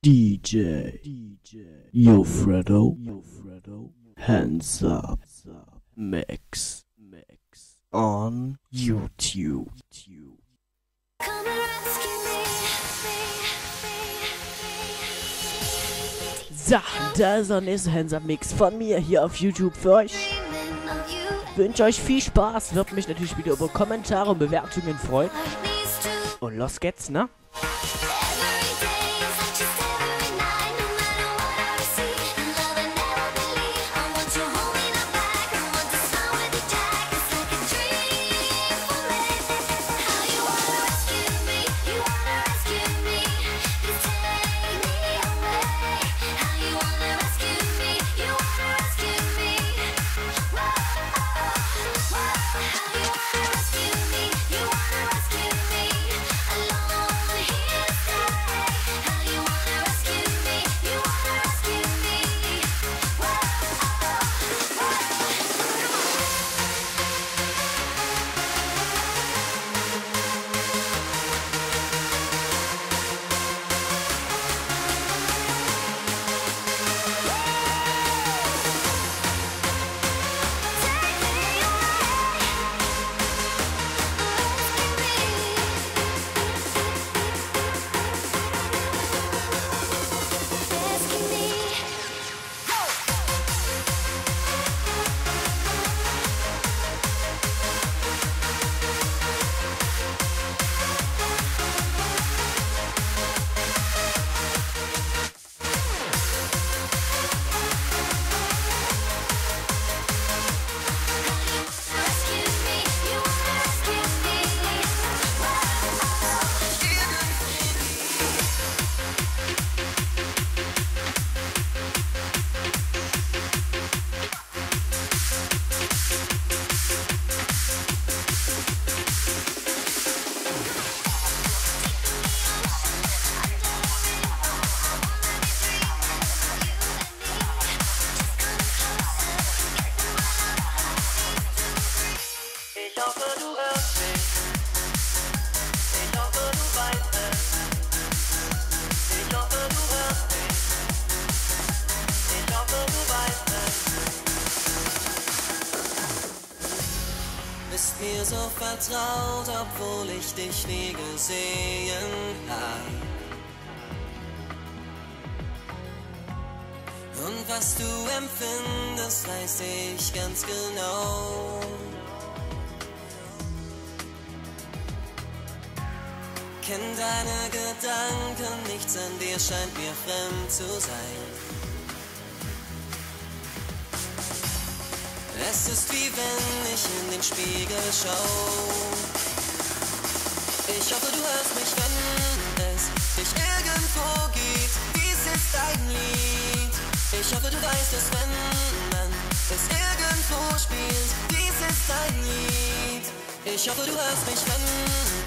DJ, DJ, Yo Fredo, Yo Fredo, hands up, mix, mix on YouTube. Come rescue me. So, da ist der nächste Hands Up Mix von mir hier auf YouTube für euch. Wünsche euch viel Spaß, wird mich natürlich wieder über Kommentare und Bewertungen freuen. Und los geht's, ne? Vertraut, obwohl ich dich nie gesehen hab. Und was du empfindest, weiß ich ganz genau. Kenn deine Gedanken, nichts an dir scheint mir fremd zu sein. Es ist wie wenn ich in den Spiegel schau. Ich hoffe, du hörst mich, wenn es dich irgendwo gibt. Dies ist dein Lied. Ich hoffe, du weißt es, wenn man es irgendwo spielt. Dies ist dein Lied. Ich hoffe, du hörst mich, wenn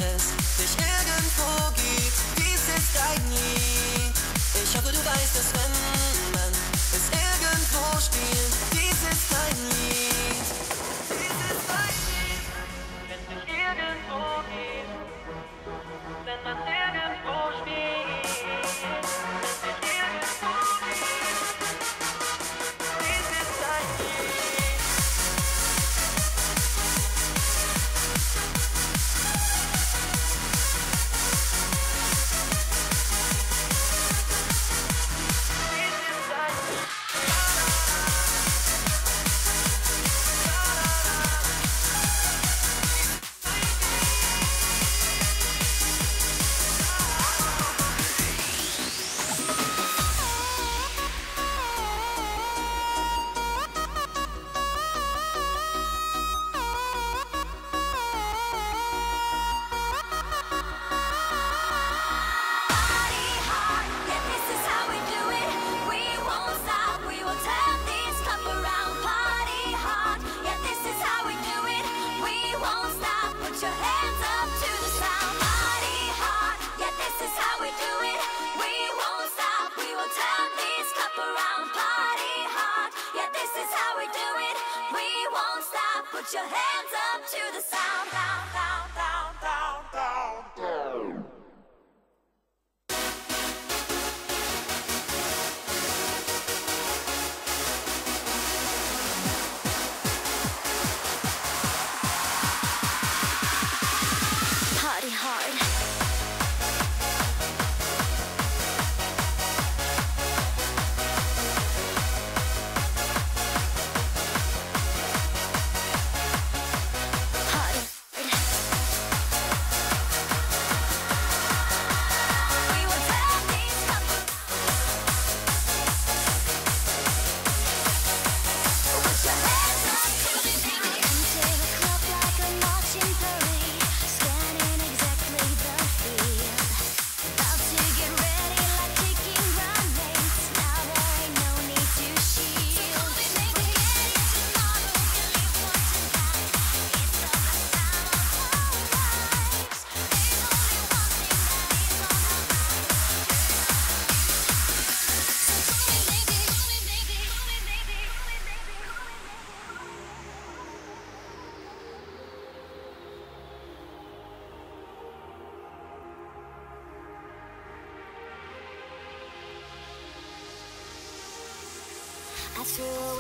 es dich irgendwo gibt. Dies ist dein Lied. Ich hoffe, du weißt es, wenn man es irgendwo spielt. Dies ist dein Lied. Your hands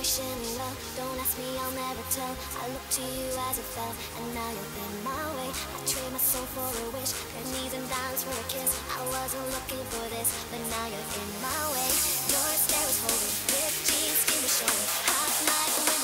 threw a wish in a well. Don't ask me, I'll never tell. I looked to you as it fell, and now you're in my way. I trade my soul for a wish, pennies and dimes for a kiss. I wasn't looking for this, but now you're in my way. Your stare was holding, ripped jeans, skin was showing. Hot night,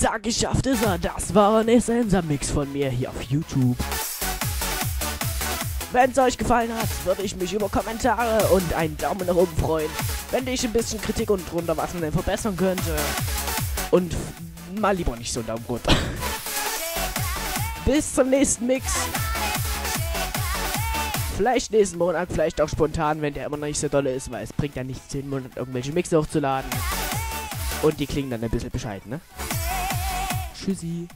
Sag, geschafft ist er. Das war ein Essenser-Mix von mir hier auf YouTube. Wenn es euch gefallen hat, würde ich mich über Kommentare und einen Daumen nach oben freuen. Wenn ich ein bisschen Kritik und drunter was man denn verbessern könnte. Und mal lieber nicht so einen Daumen runter. Bis zum nächsten Mix. Vielleicht nächsten Monat, vielleicht auch spontan, wenn der immer noch nicht so doll ist, weil es bringt ja nichts, jeden Monat irgendwelche Mix hochzuladen. Und die klingen dann ein bisschen bescheiden, ne? Tschüssi.